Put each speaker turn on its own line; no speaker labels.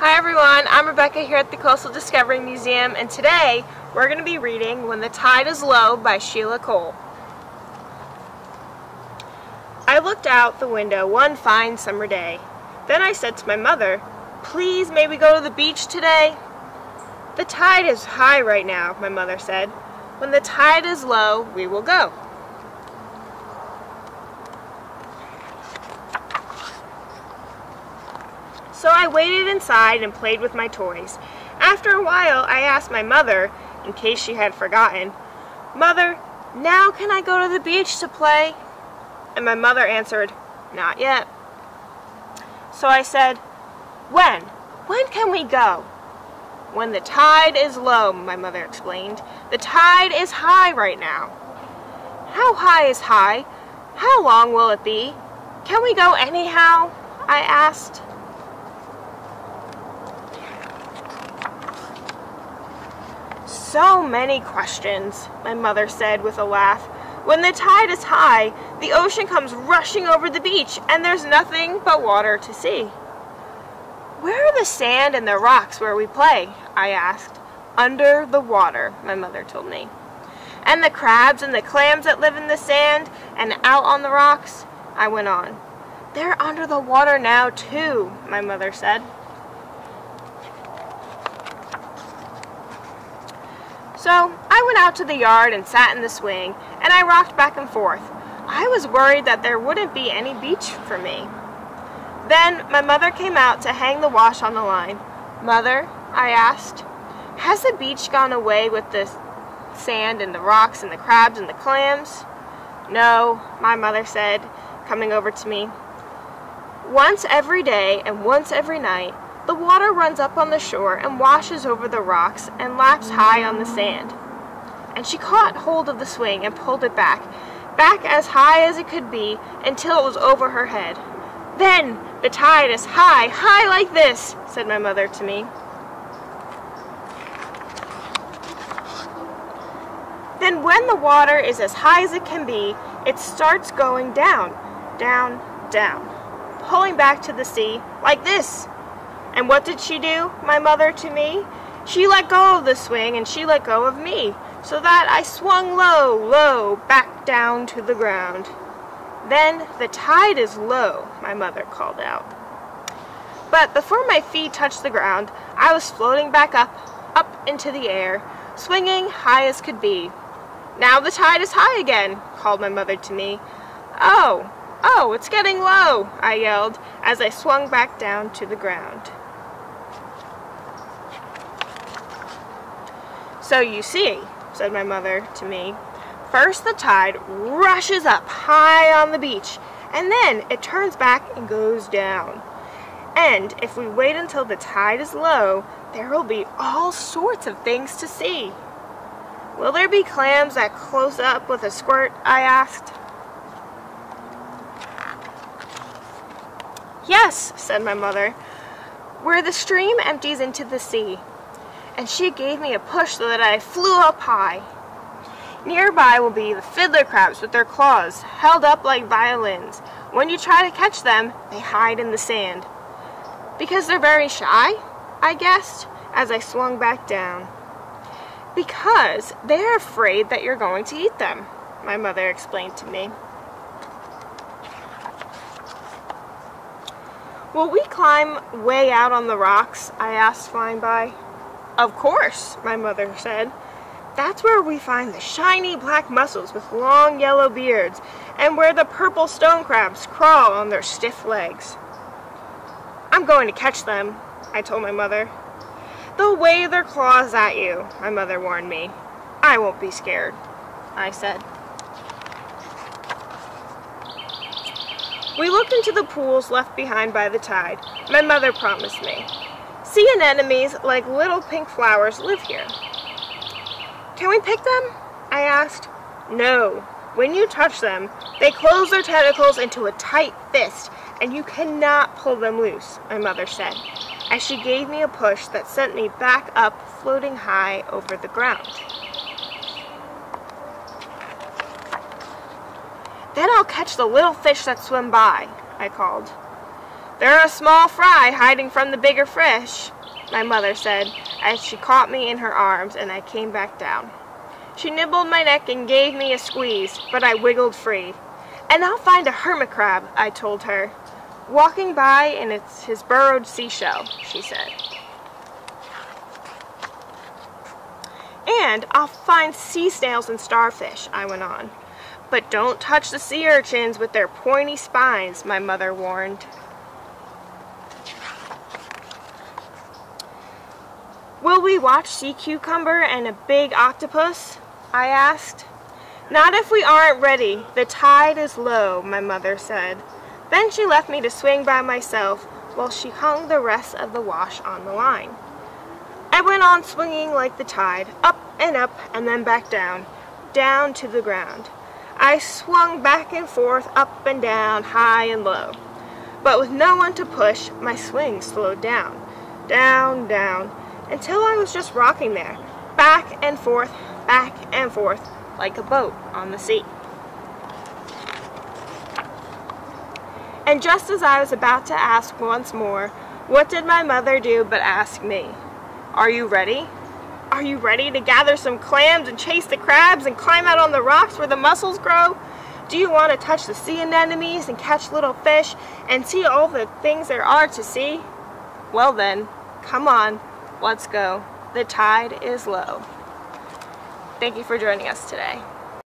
Hi everyone, I'm Rebecca here at the Coastal Discovery Museum and today we're going to be reading When the Tide is Low by Sheila Cole. I looked out the window one fine summer day. Then I said to my mother, please may we go to the beach today? The tide is high right now, my mother said. When the tide is low, we will go. So I waited inside and played with my toys. After a while, I asked my mother, in case she had forgotten, Mother, now can I go to the beach to play? And my mother answered, Not yet. So I said, When? When can we go? When the tide is low, my mother explained. The tide is high right now. How high is high? How long will it be? Can we go anyhow? I asked. So many questions, my mother said with a laugh. When the tide is high, the ocean comes rushing over the beach, and there's nothing but water to see. Where are the sand and the rocks where we play? I asked. Under the water, my mother told me. And the crabs and the clams that live in the sand and out on the rocks? I went on. They're under the water now, too, my mother said. So I went out to the yard and sat in the swing, and I rocked back and forth. I was worried that there wouldn't be any beach for me. Then my mother came out to hang the wash on the line. Mother, I asked, has the beach gone away with the sand and the rocks and the crabs and the clams? No, my mother said, coming over to me. Once every day and once every night, the water runs up on the shore and washes over the rocks and laps high on the sand. And she caught hold of the swing and pulled it back, back as high as it could be until it was over her head. Then the tide is high, high like this, said my mother to me. Then when the water is as high as it can be, it starts going down, down, down, pulling back to the sea like this. And what did she do, my mother to me? She let go of the swing and she let go of me, so that I swung low, low, back down to the ground. Then the tide is low, my mother called out. But before my feet touched the ground, I was floating back up, up into the air, swinging high as could be. Now the tide is high again, called my mother to me. Oh, oh, it's getting low, I yelled as I swung back down to the ground. So you see, said my mother to me, first the tide rushes up high on the beach, and then it turns back and goes down. And if we wait until the tide is low, there will be all sorts of things to see. Will there be clams that close up with a squirt? I asked. Yes, said my mother, where the stream empties into the sea and she gave me a push so that I flew up high. Nearby will be the fiddler crabs with their claws held up like violins. When you try to catch them, they hide in the sand. Because they're very shy, I guessed, as I swung back down. Because they're afraid that you're going to eat them, my mother explained to me. Will we climb way out on the rocks? I asked flying by. Of course, my mother said. That's where we find the shiny black mussels with long yellow beards, and where the purple stone crabs crawl on their stiff legs. I'm going to catch them, I told my mother. They'll wave their claws at you, my mother warned me. I won't be scared, I said. We looked into the pools left behind by the tide, my mother promised me. Sea anemones, like little pink flowers, live here. Can we pick them? I asked. No. When you touch them, they close their tentacles into a tight fist, and you cannot pull them loose, my mother said, as she gave me a push that sent me back up, floating high over the ground. Then I'll catch the little fish that swim by, I called. They're a small fry hiding from the bigger fish, my mother said as she caught me in her arms and I came back down. She nibbled my neck and gave me a squeeze, but I wiggled free. And I'll find a hermit crab, I told her. Walking by and it's his burrowed seashell, she said. And I'll find sea snails and starfish, I went on. But don't touch the sea urchins with their pointy spines, my mother warned. Will we watch sea cucumber and a big octopus? I asked. Not if we aren't ready. The tide is low, my mother said. Then she left me to swing by myself while she hung the rest of the wash on the line. I went on swinging like the tide, up and up and then back down, down to the ground. I swung back and forth, up and down, high and low. But with no one to push, my swing slowed down, down, down, until I was just rocking there, back and forth, back and forth, like a boat on the sea. And just as I was about to ask once more, what did my mother do but ask me, Are you ready? Are you ready to gather some clams and chase the crabs and climb out on the rocks where the mussels grow? Do you want to touch the sea anemones and catch little fish and see all the things there are to see? Well then, come on, Let's go. The tide is low. Thank you for joining us today.